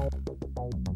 How you?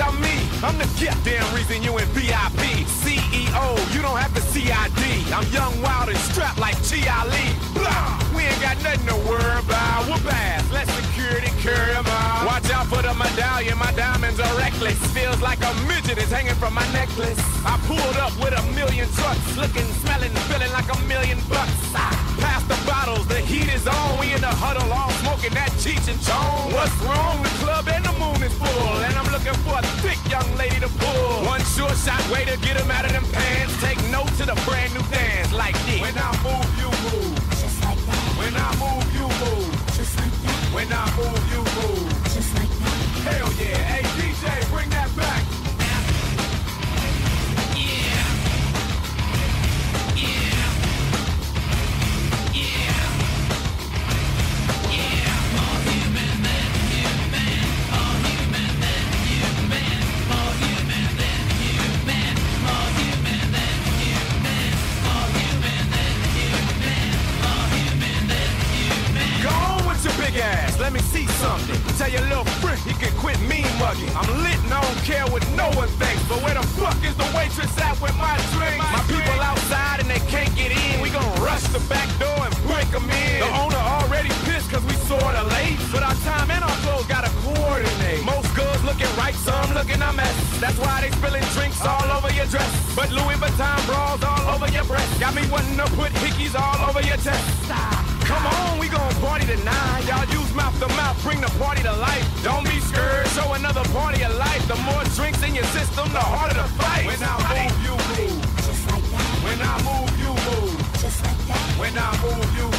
I'm me. I'm the goddamn reason you in VIP. CEO, you don't have the CID. I'm young, wild, and strapped like Chi Ali. Blah! We ain't got nothing to worry about. Whoop ass, let security carry 'em out. Watch out for the medallion, my diamonds are reckless. Feels like a midget is hanging from my necklace. I pulled up with a million trucks, looking, smelling, feeling like a million bucks. Ah, Pass the bottles, the heat is on. We in the huddle, all smoking that Cheech and Chong. What's wrong? The club shot way to get 'em out of them pants. Take note to the brand new dance like this. When I move, you move. Just like that, When I move, you move. just like that, When I move, you see something. Tell your little friend he can quit mean mugging. I'm lit and I don't care what no one thinks. But where the fuck is the waitress at with my drink? My people outside and they can't get in. We gon' rush the back door and break 'em in. The owner already pissed cause we sorta late. But our time and our clothes gotta coordinate. Most girls looking right, some looking a mess. That's why they spilling drinks all over. But Louis Vuitton bras all over your breast. Got me wanting to put hickeys all over your chest. Come on, we gon' party tonight. Y'all use mouth to mouth, bring the party to life. Don't be scared, show another party of life. The more drinks in your system, the harder the fight. When I move, you move. Just like that, When I move, you move. just like that, When I move, you move.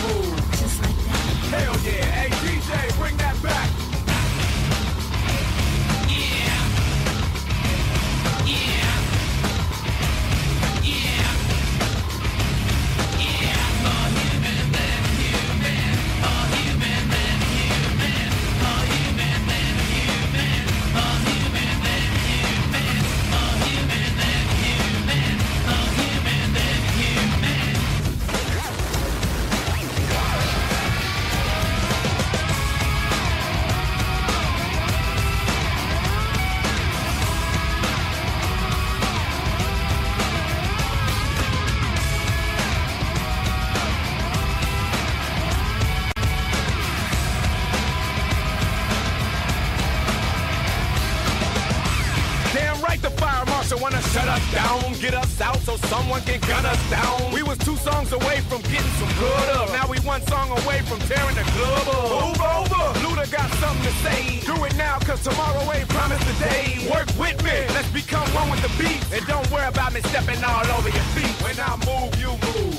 Wanna shut us down, get us out so someone can gun us down. We was two songs away from getting some good up. Now we one song away from tearing the club up. Move over, Luda got something to say. Do it now, cause tomorrow ain't promised today. Work with me, let's become one with the beat. And don't worry about me stepping all over your feet. When I move, you move.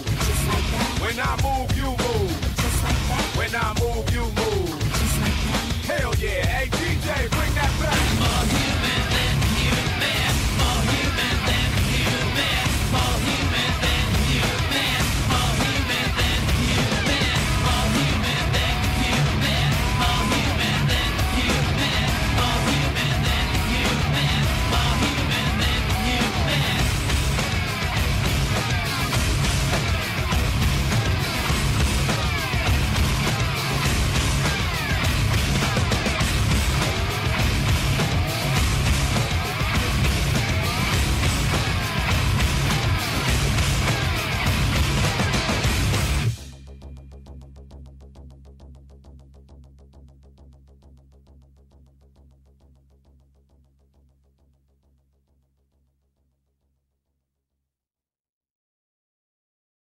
When I move, you move.